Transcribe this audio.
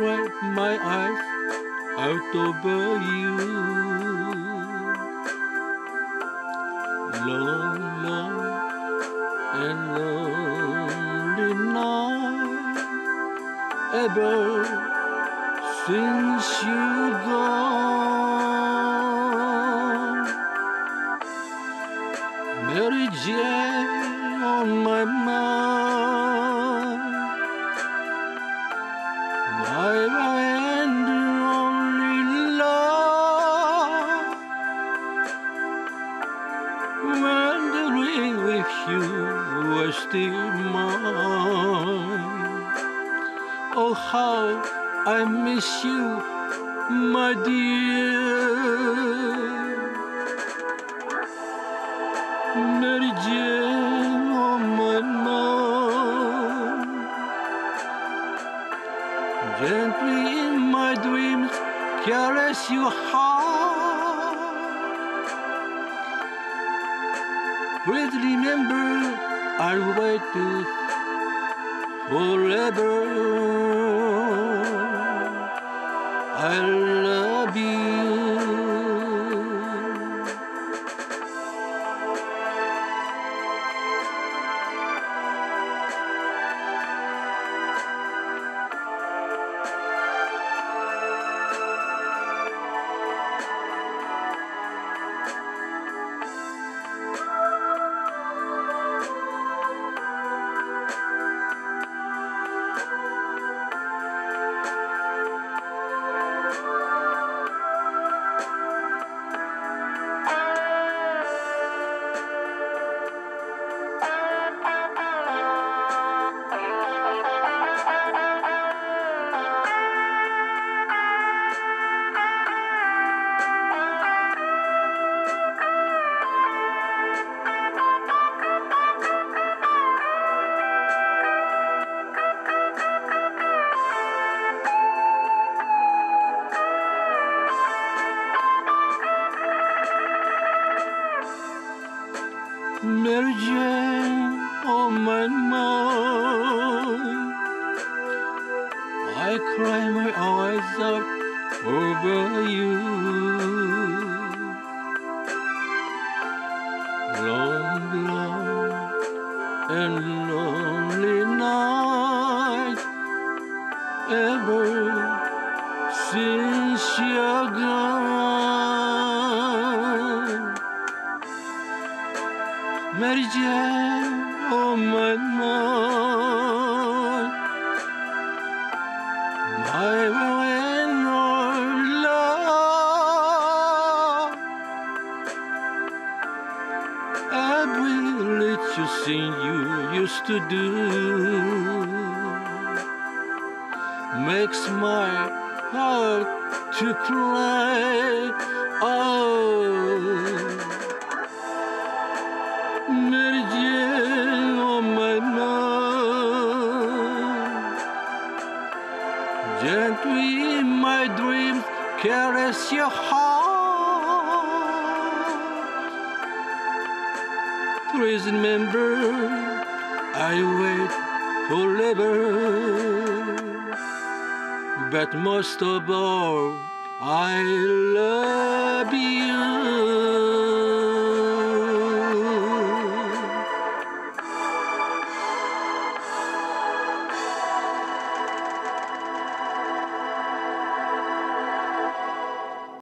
my eyes out over you. Long, long and lonely night ever since you gone. Mary Jane on my mind. Were still. Oh, how I miss you, my dear. Mary Jane on my mind. Gently in my dreams, caress your heart. Please remember, I'll wait forever. I Jane on my mind. I cry my eyes out over you. Long, long and lonely night ever since Mary Jane on my mind. My and our love. Every little thing you used to do makes my heart to cry. Gently in my dreams, caress your heart. Please remember, I wait forever. But most of all, I love you.